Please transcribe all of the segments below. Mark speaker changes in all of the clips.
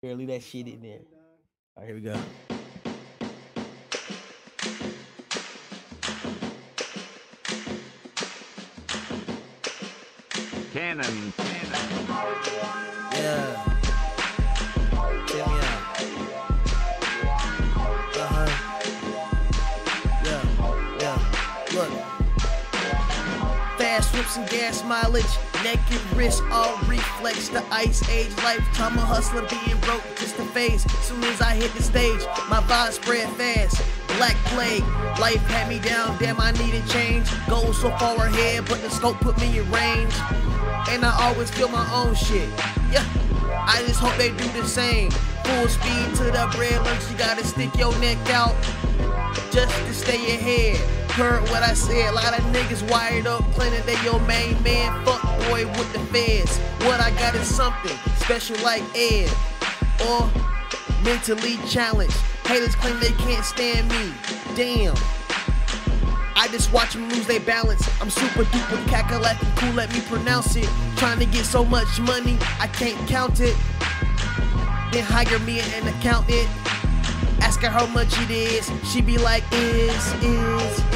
Speaker 1: Here, leave that shit in there. All right, here we go.
Speaker 2: Cannon.
Speaker 1: Yeah. Check. Uh-huh. Yeah, yeah. Look. Fast whips and gas mileage. And wrist all reflex. The ice age lifetime of hustling being broke just a phase. Soon as I hit the stage, my vibe spread fast. Black plague, life had me down, damn I needed change. Goals so far ahead, but the scope put me in range. And I always feel my own shit. Yeah, I just hope they do the same. Full speed to the bread lunch, you gotta stick your neck out just to stay ahead. Heard what I said, a lot of niggas wired up, claiming they your main man. Fuck boy with the feds. What I got is something special like Ed. Or mentally challenged. Haters claim they can't stand me. Damn. I just watch them lose their balance. I'm super duper Cakalakin cool, let me pronounce it. Trying to get so much money, I can't count it. Then hire me an accountant. Ask her how much it is. She be like, is, is,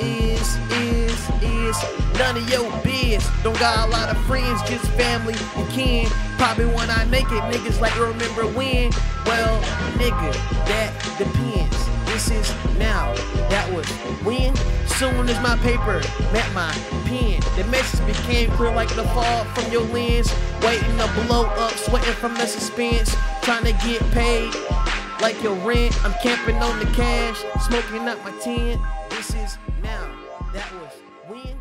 Speaker 1: is, is, is. None of your biz. Don't got a lot of friends, just family and kin. Probably when I make it, niggas like remember when. Well, nigga, that depends. This is now. That was when. Soon as my paper met my pen, the message became clear like the fall from your lens. Waiting to blow up, sweating from the suspense. Trying to get paid like your rent. I'm camping on the cash, smoking up my tent. This is now. That was when